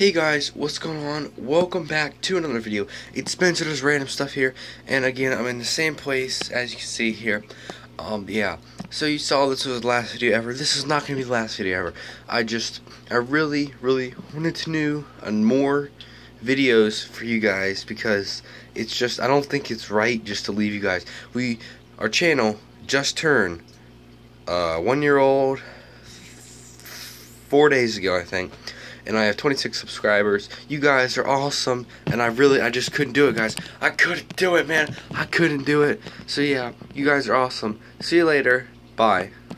Hey guys, what's going on? Welcome back to another video. It's Spencer does random stuff here, and again, I'm in the same place as you can see here. Um, yeah. So you saw this was the last video ever. This is not gonna be the last video ever. I just, I really, really wanted to do and more videos for you guys because it's just, I don't think it's right just to leave you guys. We, our channel just turned uh, one year old four days ago, I think and I have 26 subscribers. You guys are awesome, and I really, I just couldn't do it, guys. I couldn't do it, man. I couldn't do it. So yeah, you guys are awesome. See you later. Bye.